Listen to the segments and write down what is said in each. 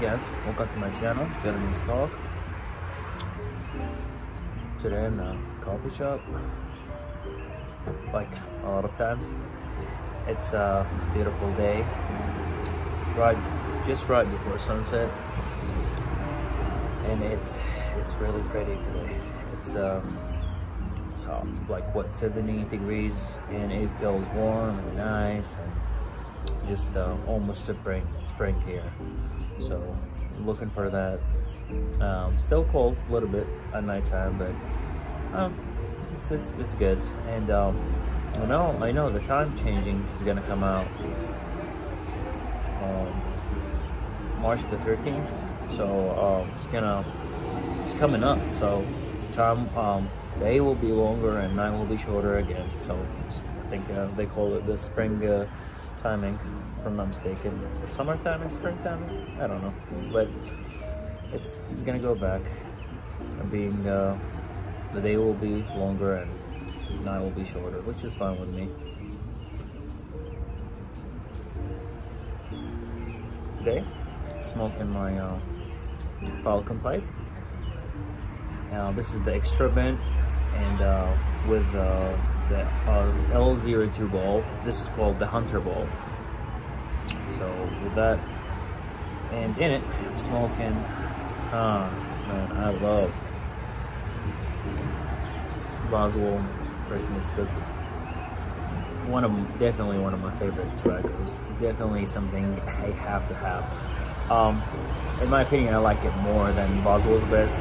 Guys, welcome to my channel, Gentleman's Talk. Today I'm in a coffee shop. Like a lot of times. It's a beautiful day. Right just right before sunset. And it's it's really pretty today. It's um it's hot, like what 70 degrees and it feels warm and nice and just uh, almost spring spring here. So looking for that. Um, still cold a little bit at nighttime but um, it's just, it's good. And um, I know I know the time changing is gonna come out um, March the 13th so um, it's gonna it's coming up. So time um, day will be longer and night will be shorter again. So I think uh, they call it the spring uh, timing, if I'm not mistaken. Or summer timing, spring timing? I don't know. But it's it's gonna go back. Being uh, the day will be longer and night will be shorter, which is fine with me. Today, smoking my uh, Falcon pipe. Now this is the extra bent and uh, with uh, the uh, L02 ball. This is called the Hunter ball. So with that, and in it, I'm smoking, ah, man, I love Boswell Christmas cookie. One of definitely one of my favorite tobaccos. Definitely something I have to have. Um, in my opinion, I like it more than Boswell's best.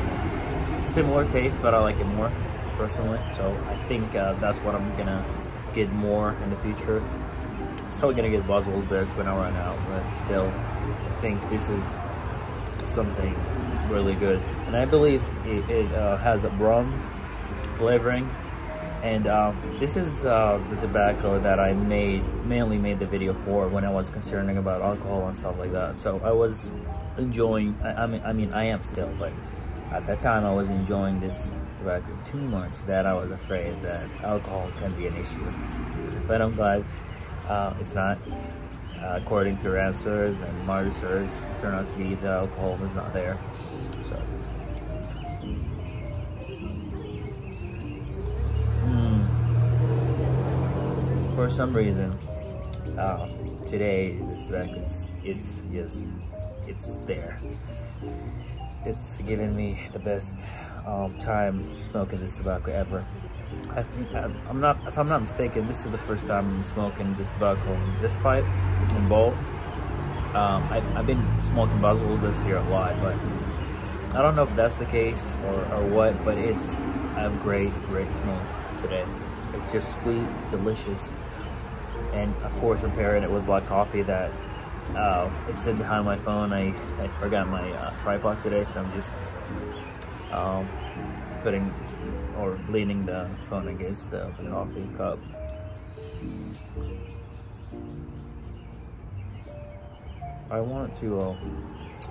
Similar taste, but I like it more personally. So I think uh, that's what I'm gonna get more in the future. Still gonna get Boswell's best when I run out, but still, I think this is something really good. And I believe it, it uh, has a rum flavoring. And um, this is uh, the tobacco that I made, mainly made the video for when I was concerning about alcohol and stuff like that. So I was enjoying, I, I mean, I mean, I am still, but at that time I was enjoying this tobacco too much that I was afraid that alcohol can be an issue. But I'm glad uh, it's not. Uh, according to answers and my research, turned out to be the alcohol was not there. So. Mm. For some reason, uh, today this tobacco is it's just it's there. It's giving me the best um, time smoking this tobacco ever. I think I'm not, if I'm not mistaken, this is the first time I'm smoking this tobacco in this pipe in bowl. Um, I, have been smoking Boswell's this year a lot, but I don't know if that's the case or, or what, but it's a great, great smoke today. It's just sweet, delicious, and of course I'm pairing it with black coffee that uh, it's sitting behind my phone. I, I forgot my uh, tripod today, so I'm just um, putting or leaning the phone against the, the coffee cup. I wanted to uh,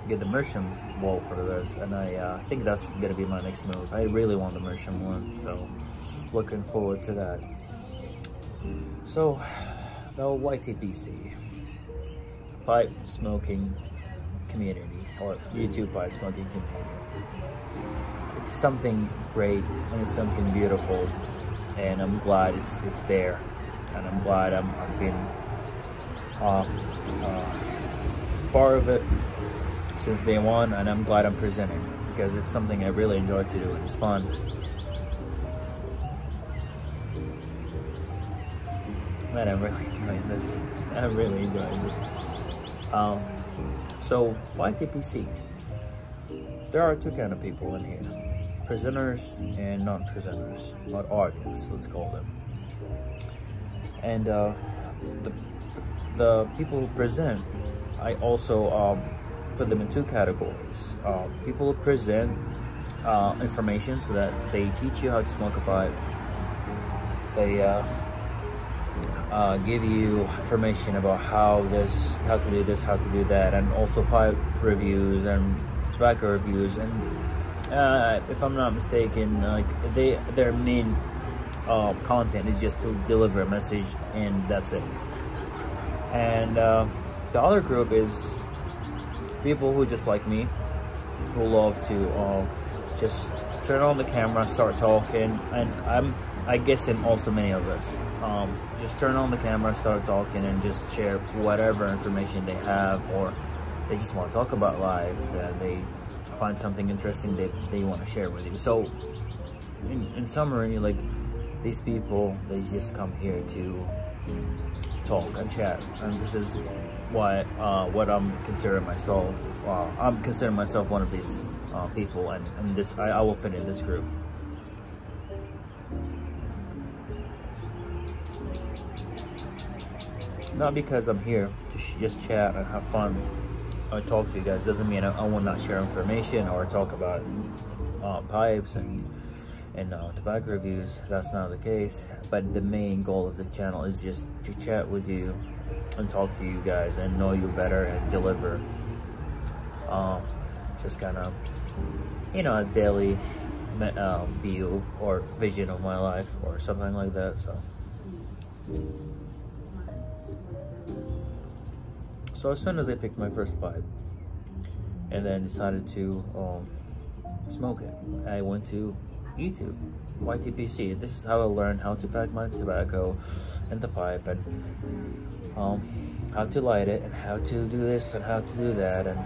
get the Meerschaum bowl for this, and I uh, think that's gonna be my next move. I really want the Meerschaum one, so looking forward to that. So, the YTPC, pipe smoking community, or YouTube pipe smoking community it's something great and it's something beautiful and I'm glad it's, it's there. And I'm glad I'm, I've been uh, uh, part of it since day one and I'm glad I'm presenting because it's something I really enjoy to do and it's fun. Man I'm really enjoying this. I'm really enjoying this. Um, so YTPC there are two kind of people in here presenters and non-presenters, or audience, let's call them. And uh, the, the people who present, I also um, put them in two categories. Uh, people who present uh, information so that they teach you how to smoke a pipe. They uh, uh, give you information about how this, how to do this, how to do that, and also pipe reviews and tobacco reviews and uh, if I'm not mistaken, like they their main uh, content is just to deliver a message and that's it. And uh, the other group is people who just like me, who love to uh, just turn on the camera, start talking, and I'm I guess and also many of us. Um, just turn on the camera, start talking, and just share whatever information they have, or they just want to talk about life, and they find something interesting that they want to share with you. So, in, in summary, like these people, they just come here to talk and chat, and this is why uh, what I'm considering myself. Uh, I'm considering myself one of these uh, people, and, and this I, I will fit in this group. Not because I'm here to just chat and have fun or talk to you guys doesn't mean I, I will not share information or talk about uh, pipes and and uh, tobacco reviews. That's not the case. But the main goal of the channel is just to chat with you and talk to you guys and know you better and deliver um, just kind of you know a daily um, view or vision of my life or something like that. So. So as soon as I picked my first pipe and then decided to um, smoke it, I went to YouTube, YTPC. This is how I learned how to pack my tobacco in the pipe and um, how to light it and how to do this and how to do that. And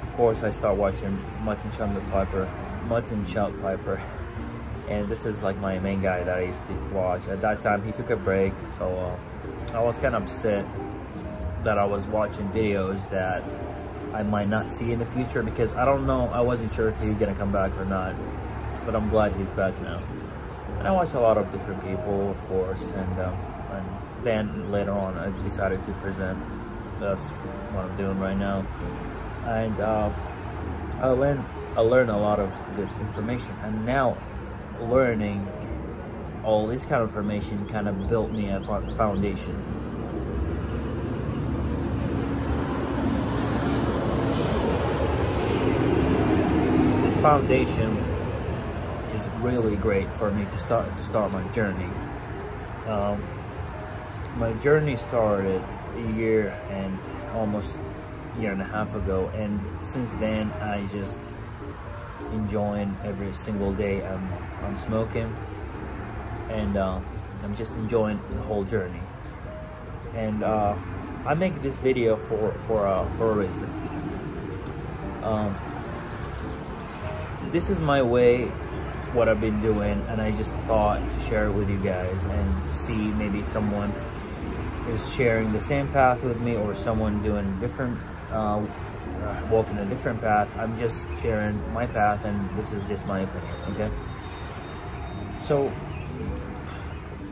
of course, I start watching Mutton Chop the Piper, Mutton Chop Piper. And this is like my main guy that I used to watch. At that time, he took a break, so uh, I was kind of upset that I was watching videos that I might not see in the future because I don't know, I wasn't sure if he's gonna come back or not, but I'm glad he's back now. And I watch a lot of different people, of course, and, um, and then later on I decided to present that's what I'm doing right now. And uh, I learned I learned a lot of information, and now learning all this kind of information kind of built me a foundation foundation is really great for me to start to start my journey. Um, my journey started a year and almost year and a half ago, and since then I just enjoying every single day I'm I'm smoking, and uh, I'm just enjoying the whole journey. And uh, I make this video for for uh, for a reason. Um, this is my way what I've been doing and I just thought to share it with you guys and see maybe someone is sharing the same path with me or someone doing different uh, walking a different path. I'm just sharing my path and this is just my opinion okay? So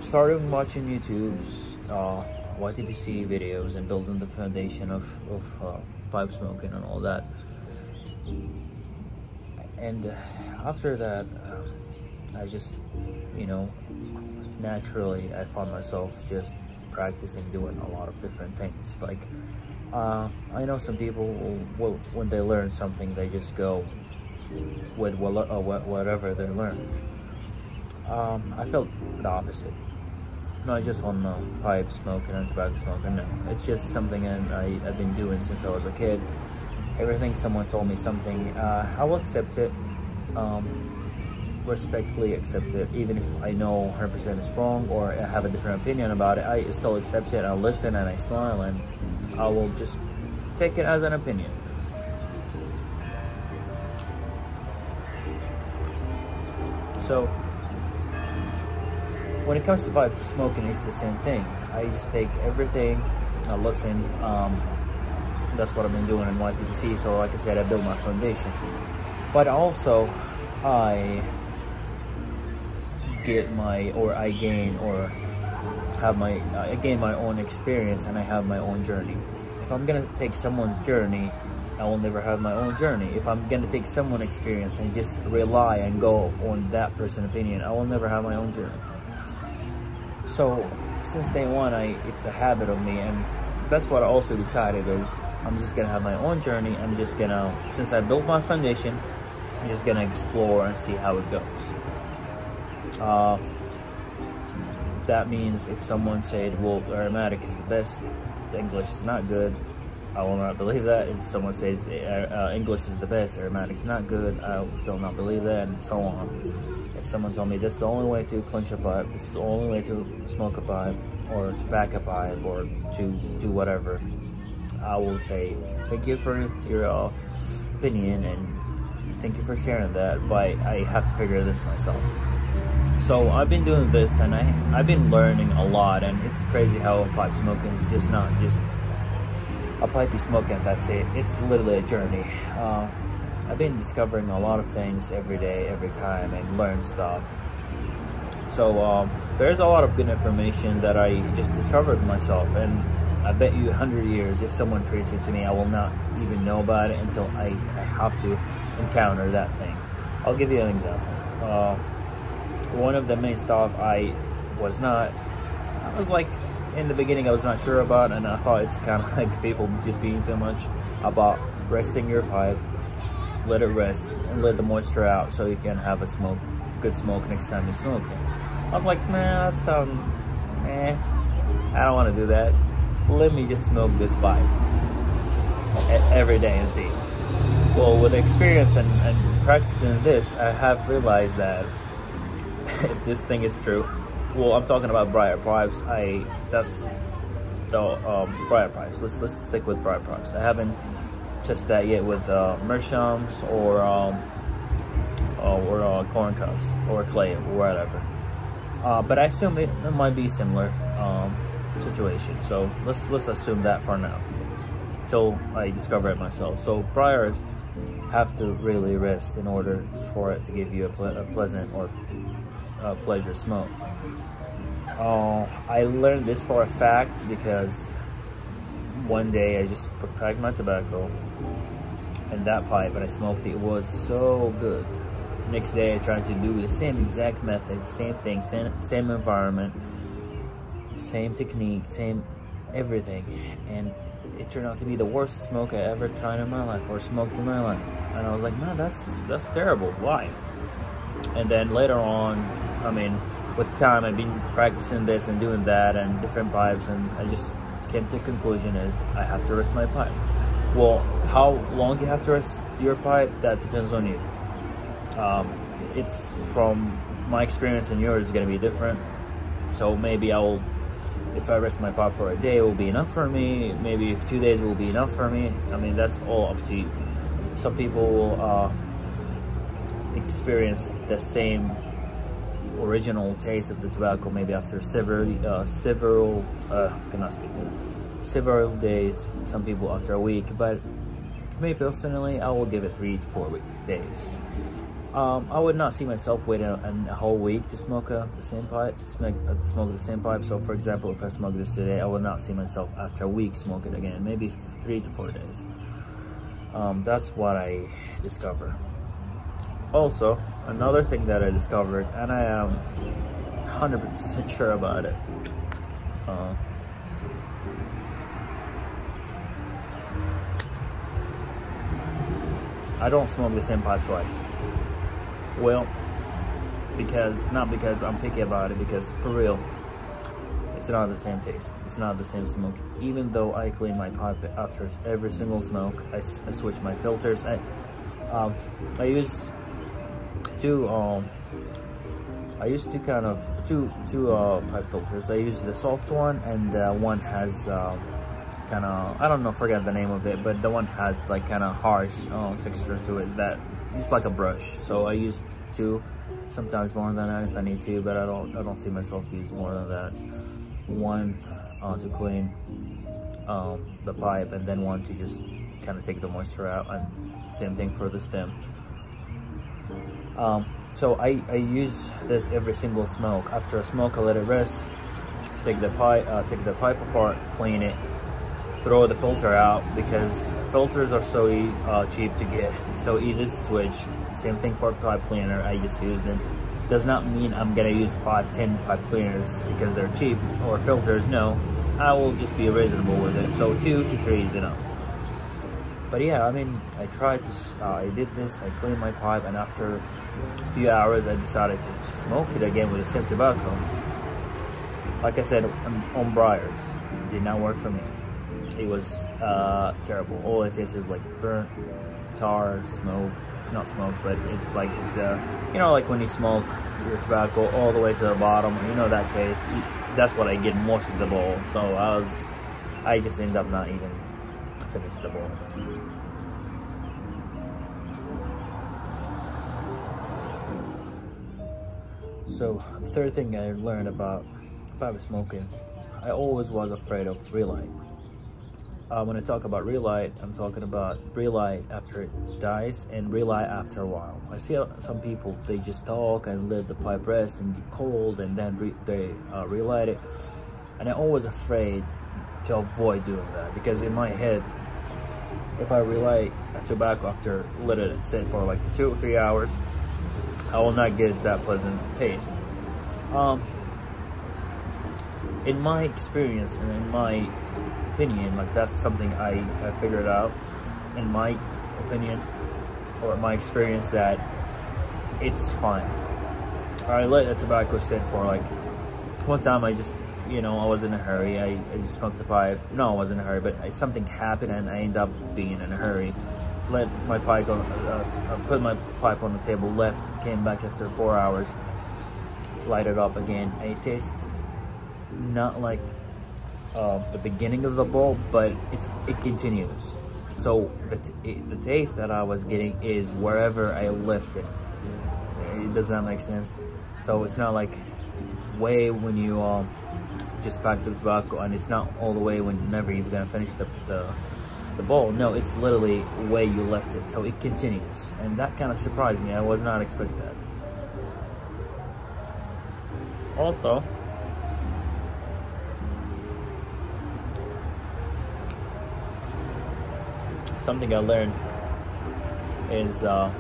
starting watching YouTube's uh, YTPC videos and building the foundation of, of uh, pipe smoking and all that and uh, after that um, i just you know naturally i found myself just practicing doing a lot of different things. Like uh, i know some people will, when they learn something they just go with uh, whatever they learn. Um, i felt the opposite. Not just on uh, pipe smoking and tobacco smoking no. It's just something I, i've been doing since i was a kid everything someone told me something, uh, I will accept it, um, respectfully accept it, even if I know 100% is wrong or I have a different opinion about it, I still accept it, I listen and I smile and I will just take it as an opinion. So, when it comes to pipe smoking, it's the same thing. I just take everything, I listen, um, that's what I've been doing in YTPC. So like I said, I built my foundation. But also, I get my, or I gain, or have my, I gain my own experience and I have my own journey. If I'm gonna take someone's journey, I will never have my own journey. If I'm gonna take someone's experience and just rely and go on that person's opinion, I will never have my own journey. So since day one, I it's a habit of me and that's what I also decided is I'm just gonna have my own journey. I'm just gonna, since I built my foundation, I'm just gonna explore and see how it goes. Uh, that means if someone said, well, aromatic is the best, English is not good, I will not believe that. If someone says uh, uh, English is the best, aromatic aromatic's not good, I will still not believe that, and so on. If someone told me this is the only way to clinch a pipe, this is the only way to smoke a pipe, or to back a pipe, or to do whatever, I will say thank you for your uh, opinion and thank you for sharing that, but I have to figure this myself. So I've been doing this and I, I've been learning a lot and it's crazy how pipe smoking is just not just a pipe you smoke and that's it. It's literally a journey. Uh, I've been discovering a lot of things every day, every time and learn stuff. So um, there's a lot of good information that I just discovered myself and I bet you 100 years if someone creates it to me, I will not even know about it until I, I have to encounter that thing. I'll give you an example. Uh, one of the main stuff I was not, I was like, in the beginning I was not sure about and I thought it's kind of like people just being too much about resting your pipe, let it rest and let the moisture out so you can have a smoke, good smoke next time you smoke. I was like, man, that's um, eh, I don't want to do that. Let me just smoke this pipe every day and see. Well, with experience and, and practicing this, I have realized that this thing is true. Well, I'm talking about Briar Pipes. I that's the um, Briar Pipes. Let's let's stick with Briar Pipes. I haven't tested that yet with uh, or um, uh, or uh, corn cobs or clay or whatever. Uh, but I assume it, it might be similar um, situation. So let's let's assume that for now, till I discover it myself. So briars have to really rest in order for it to give you a, ple a pleasant or uh, pleasure smoke. Uh, I learned this for a fact because one day I just packed my tobacco and that pipe and I smoked it. It was so good. Next day I tried to do the same exact method, same thing, same, same environment, same technique, same everything. And it turned out to be the worst smoke I ever tried in my life or smoked in my life. And I was like, man, that's that's terrible. Why? And then later on, I mean, with time, I've been practicing this and doing that and different pipes, and I just came to the conclusion is I have to rest my pipe. Well, how long you have to rest your pipe, that depends on you. Um, it's from my experience and yours is going to be different. So maybe I will, if I rest my pipe for a day, it will be enough for me. Maybe if two days will be enough for me. I mean, that's all up to you. Some people will uh, experience the same original taste of the tobacco maybe after several uh, several uh, cannot speak several days some people after a week but me personally I will give it three to four week days um, I would not see myself waiting a, a whole week to smoke a, the same pipe smoke, uh, smoke the same pipe so for example if I smoke this today I would not see myself after a week smoke it again maybe three to four days um, that's what I discover also, another thing that I discovered, and I am 100% sure about it. Uh, I don't smoke the same pipe twice. Well, because, not because I'm picky about it, because for real, it's not the same taste. It's not the same smoke. Even though I clean my pipe after every single smoke, I, I switch my filters. I, um, I use two um I used to kind of two two uh, pipe filters. I use the soft one and uh, one has uh, kind of I don't know forget the name of it, but the one has like kind of harsh uh, texture to it that it's like a brush. So I use two, sometimes more than that if I need to, but I don't I don't see myself use more than that. One uh, to clean um, the pipe and then one to just kind of take the moisture out and same thing for the stem. Um, so I, I use this every single smoke. After a smoke, I let it rest, take the pipe, uh, take the pipe apart, clean it, throw the filter out because filters are so uh, cheap to get. It's so easy to switch. Same thing for pipe cleaner. I just use them. Does not mean I'm gonna use five, ten pipe cleaners because they're cheap or filters. No, I will just be reasonable with it. So two to three is enough but yeah, I mean, I tried to, uh, I did this, I cleaned my pipe, and after a few hours, I decided to smoke it again with the same tobacco. Like I said, on briars, did not work for me. It was uh, terrible. All it tastes is like burnt tar, smoke, not smoke, but it's like the, you know, like when you smoke your tobacco all the way to the bottom, you know that taste. That's what I get most of the bowl. So I was, I just ended up not even finish the bowl. So third thing I learned about about smoking, I always was afraid of relight. Uh, when I talk about relight, I'm talking about relight after it dies and relight after a while. I see some people, they just talk and let the pipe rest and get cold and then re they uh, relight it. And I'm always afraid to avoid doing that because in my head, if I relight a tobacco after letting it sit for like two or three hours, I will not get that pleasant taste. Um, in my experience and in my opinion, like that's something I have figured out in my opinion or my experience that it's fine. I let the tobacco sit for like, one time I just, you know, I was in a hurry. I, I just smoked the pipe. No, I wasn't in a hurry, but I, something happened and I ended up being in a hurry let my pipe on, uh, uh, put my pipe on the table, left, came back after four hours, light it up again. It tastes not like uh, the beginning of the bowl, but it's it continues. So the, the taste that I was getting is wherever I left it. it. Does that make sense? So it's not like way when you um, just pack the tobacco and it's not all the way whenever you're never even gonna finish the, the the bowl. No, it's literally way you left it. So it continues. And that kind of surprised me. I was not expecting that. Also, something I learned is uh,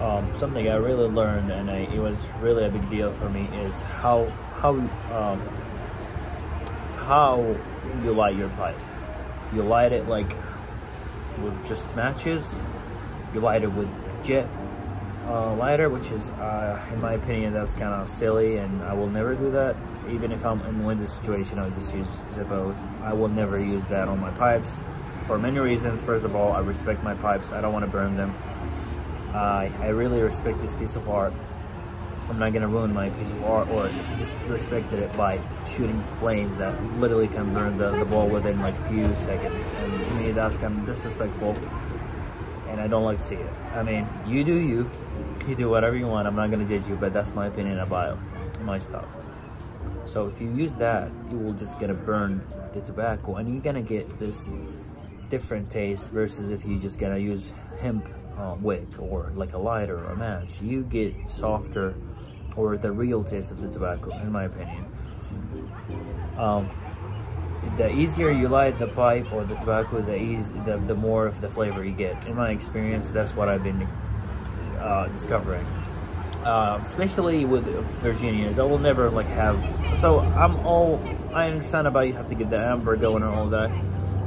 um, something I really learned and I, it was really a big deal for me is how how um, how you light your pipe. You light it like with just matches. You light it with jet uh, lighter, which is, uh, in my opinion, that's kind of silly, and I will never do that. Even if I'm in winter situation, I'll just use Zippos. I will never use that on my pipes for many reasons. First of all, I respect my pipes. I don't want to burn them. I really respect this piece of art. I'm not gonna ruin my piece of art or disrespected it by shooting flames that literally can burn the, the ball within like a few seconds. And to me, that's kind of disrespectful and I don't like to see it. I mean, you do you, you do whatever you want. I'm not gonna judge you, but that's my opinion about my stuff. So if you use that, you will just gonna burn the tobacco and you're gonna get this different taste versus if you just gonna use hemp um, wick or like a lighter or a match. You get softer or the real taste of the tobacco, in my opinion. Um, the easier you light the pipe or the tobacco, the ease, the, the more of the flavor you get. In my experience, that's what I've been uh, discovering. Uh, especially with Virginias, I will never like have. So I'm all. I understand about you have to get the amber going and all that,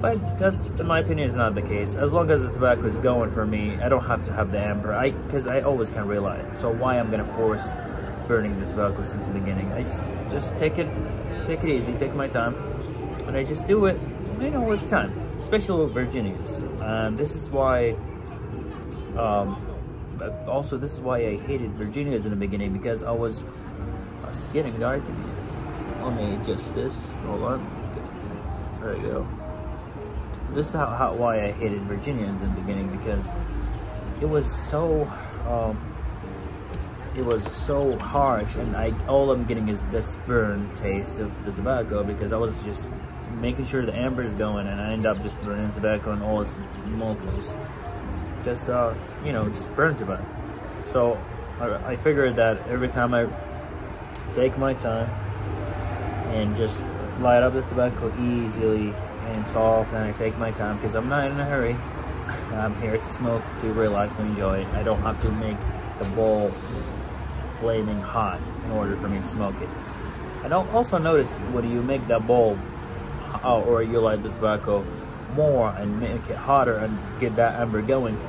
but that's in my opinion is not the case. As long as the tobacco is going for me, I don't have to have the amber. I because I always can rely. So why I'm gonna force burning the tobacco since the beginning. I just just take it take it easy, take my time, and I just do it, you know, with time. Especially with Virginias. And this is why. Um, also, this is why I hated Virginias in the beginning because I was, I was getting dark. Let me adjust this. Hold on. There you go. This is how, how why I hated Virginias in the beginning because it was so. Um, it was so harsh and I all I'm getting is this burn taste of the tobacco because I was just making sure the amber is going and I end up just burning tobacco and all this smoke is just just uh you know just burnt tobacco so I, I figured that every time I take my time and just light up the tobacco easily and soft and I take my time because I'm not in a hurry I'm here to smoke to relax and enjoy I don't have to make the bowl flaming hot in order for me to smoke it. And also notice when you make that bowl uh, or you light the tobacco more and make it hotter and get that amber going,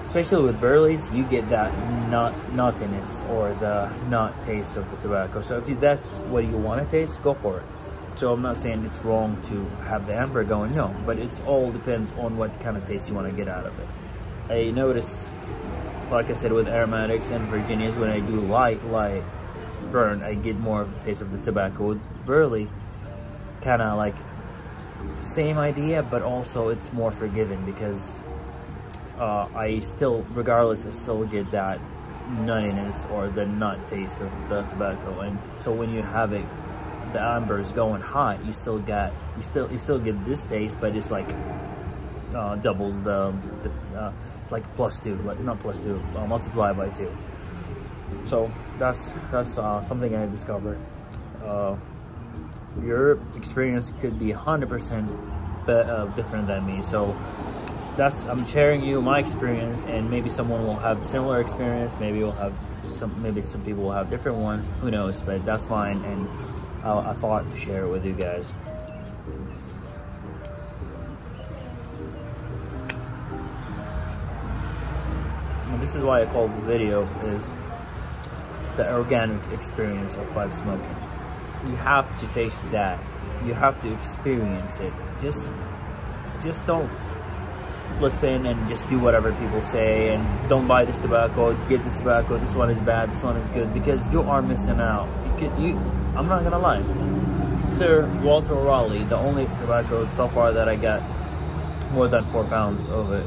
especially with burleys, you get that nut nuttiness or the nut taste of the tobacco. So if that's what you want to taste, go for it. So I'm not saying it's wrong to have the amber going, no, but it's all depends on what kind of taste you want to get out of it. I notice, like I said, with aromatics and Virginias, when I do light, light burn, I get more of the taste of the tobacco. With burley, kind of like same idea, but also it's more forgiving because uh, I still, regardless, I still get that nuttiness or the nut taste of the tobacco. And so when you have it, the amber is going hot, you still got, you still, you still get this taste, but it's like uh, double the, the uh, like plus two, like not plus two, uh, multiply by two. So that's that's uh, something I discovered. Uh, your experience could be 100% uh, different than me. So that's I'm sharing you my experience, and maybe someone will have similar experience. Maybe we'll have some. Maybe some people will have different ones. Who knows? But that's fine, and uh, I thought to share it with you guys. And this is why I called this video is the organic experience of pipe smoking. You have to taste that. You have to experience it. Just, just don't listen and just do whatever people say and don't buy this tobacco, get this tobacco, this one is bad, this one is good, because you are missing out. You could, you, I'm not gonna lie. Sir Walter Raleigh, the only tobacco so far that I got more than four pounds of it.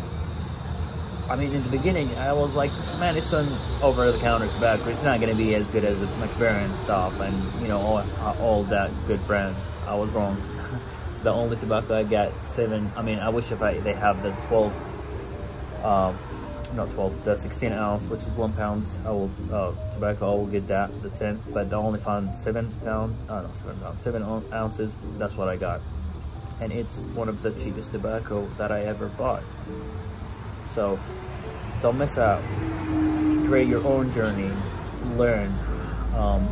I mean, in the beginning, I was like, man, it's an over-the-counter tobacco. It's not to be as good as the Mac Baren stuff and, you know, all, all that good brands. I was wrong. the only tobacco I got, seven, I mean, I wish if I they have the 12, um, not 12, the 16 ounce, which is one pound, I will, uh, tobacco, I will get that, the 10, but I only found seven pound, uh, no, seven pounds, seven ounces, that's what I got. And it's one of the cheapest tobacco that I ever bought. So don't miss out. Create your own journey. Learn. Um,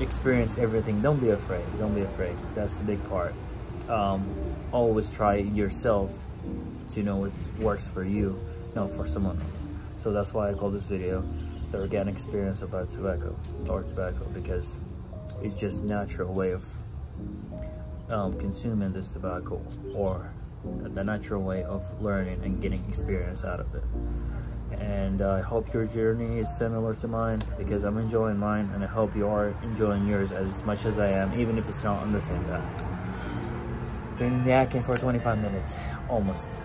experience everything. Don't be afraid. Don't be afraid. That's the big part. Um, always try yourself to know what works for you, not for someone else. So that's why I call this video the organic experience about tobacco or tobacco because it's just natural way of um, consuming this tobacco or the natural way of learning and getting experience out of it. And uh, I hope your journey is similar to mine because I'm enjoying mine and I hope you are enjoying yours as much as I am, even if it's not on the same path. Been yakking for 25 minutes, almost,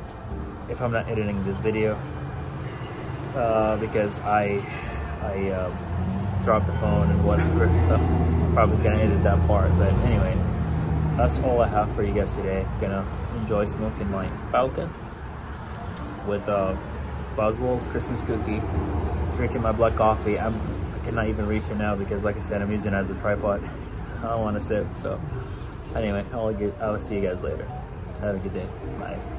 if I'm not editing this video. Uh, because I, I um, dropped the phone and whatever, so probably gonna edit that part. But anyway, that's all I have for you guys today. Gonna enjoy smoking my Falcon with uh, Boswell's Christmas cookie, drinking my black coffee. I'm, I cannot even reach it now because like I said, I'm using it as a tripod. I don't want to sip, so anyway, I'll, get, I'll see you guys later. Have a good day. Bye.